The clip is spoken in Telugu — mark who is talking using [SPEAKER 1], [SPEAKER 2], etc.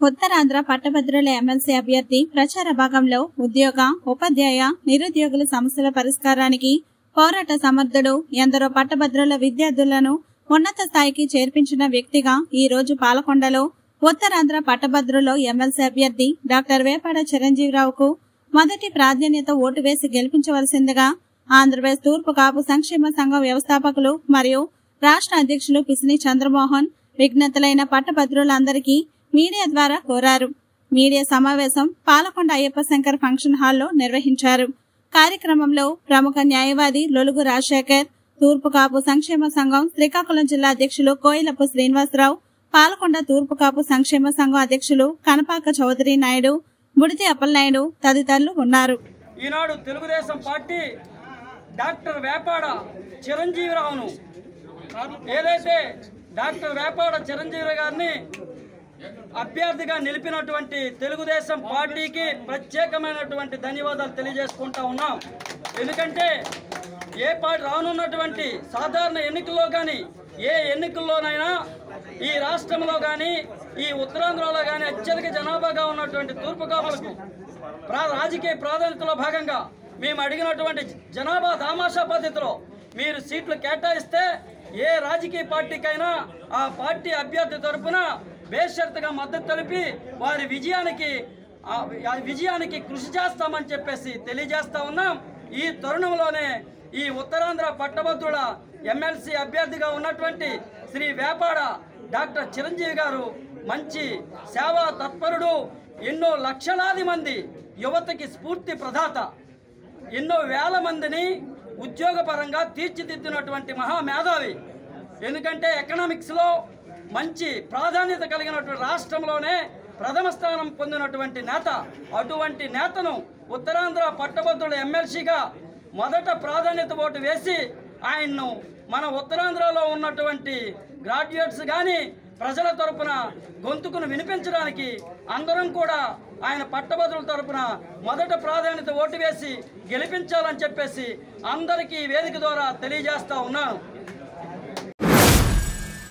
[SPEAKER 1] ఉత్తరాంధ్ర పట్టభద్రుల ఎమ్మెల్సీ అభ్యర్థి ప్రచార భాగంలో ఉద్యోగ ఉపాధ్యాయ నిరుద్యోగుల సమస్యల పరిష్కారానికి పోరాట సమర్థుడు ఎందరో పట్టభద్రుల విద్యార్థులను ఉన్నత స్థాయికి చేర్పించిన వ్యక్తిగా ఈ రోజు పాలకొండలో ఉత్తరాంధ్ర పట్టభద్రులో ఎమ్మెల్సీ అభ్యర్థి డాక్టర్ వేపాడ చిరంజీవిరావుకు మొదటి ప్రాధాన్యత ఓటు వేసి గెలిపించవలసిందిగా ఆంధ్రప్రదేశ్ తూర్పు కాపు సంక్షేమ సంఘం వ్యవస్థాపకులు మరియు రాష్ట్ర అధ్యక్షులు పిసిని చంద్రమోహన్ విజ్ఞతలైన పట్టభద్రులందరికీ మీడియా ద్వారా కోరారు. మీడియా సమావేశం పాలకొండ అయ్యప్ప శంకర్ ఫంక్షన్ హాల్లో నిర్వహించారు. కార్యక్రమంలో ప్రముఖ న్యాయవాది లొలుగు రాజశేఖర్ తూర్పు కాపు సంక్షేమ సంఘం శ్రీకాకుళం జిల్లా అధ్యక్షులు కోయిలపు శ్రీనివాసరావు పాలకొండ తూర్పు కాపు సంక్షేమ సంఘం అధ్యక్షులు కనపాక చౌదరి నాయుడు బుడితి అప్పలనాయుడు తదితరులు ఉన్నారు.
[SPEAKER 2] ఈనాడు తెలుగుదేశం పార్టీ డాక్టర్ వేపాడ చిరంజీవిరావును ఏదైతే డాక్టర్ వేపాడ చిరంజీవి గారిని అభ్యర్థిగా నిలిపినటువంటి తెలుగుదేశం పార్టీకి ప్రత్యేకమైనటువంటి ధన్యవాదాలు తెలియజేసుకుంటా ఉన్నాం. ఎందుకంటే ఏ పార్టీ రానున్నటువంటి సాధారణ ఎన్నికల్లో కానీ ఏ ఎన్నికల్లోనైనా ఈ రాష్ట్రంలో కానీ ఈ ఉత్తరాంధ్రలో కానీ అత్యధిక జనాభాగా ఉన్నటువంటి తూర్పు కాపులకు ప్రా రాజకీయ ప్రాధాన్యతలో భాగంగా మేము అడిగినటువంటి జనాభా దామాషా పద్ధతిలో మీరు సీట్లు కేటాయిస్తే ఏ రాజకీయ పార్టీకైనా ఆ పార్టీ అభ్యర్థి తరఫున బేషరతుగా మద్దతు తెలిపి వారి విజయానికి ఆ విజయానికి కృషి చేస్తామని చెప్పేసి తెలియజేస్తా ఉన్నాం. ఈ తరుణంలోనే ఈ ఉత్తరాంధ్ర పట్టభద్రుల ఎమ్మెల్సీ అభ్యర్థిగా ఉన్నటువంటి శ్రీ వేపాడ డాక్టర్ చిరంజీవి గారు మంచి సేవా తత్పరుడు ఎన్నో లక్షలాది మంది యువతకి స్ఫూర్తి ప్రదాత ఎన్నో వేల మందిని ఉద్యోగపరంగా తీర్చిదిద్దినటువంటి మహామేధావి ఎందుకంటే ఎకనామిక్స్లో మంచి ప్రాధాన్యత కలిగినటువంటి రాష్ట్రంలోనే ప్రథమ స్థానం పొందినటువంటి నేత అటువంటి నేతను ఉత్తరాంధ్ర పట్టభద్రుల ఎమ్మెల్సీగా మొదట ప్రాధాన్యత ఓటు వేసి ఆయన్ను మన ఉత్తరాంధ్రలో ఉన్నటువంటి గ్రాడ్యుయేట్స్ కానీ ప్రజల తరపున గొంతుకును వినిపించడానికి అందరం కూడా ఆయన పట్టభద్రుల తరపున మొదట ప్రాధాన్యత ఓటు వేసి గెలిపించాలని చెప్పేసి అందరికీ వేదిక ద్వారా తెలియజేస్తా ఉన్నాను.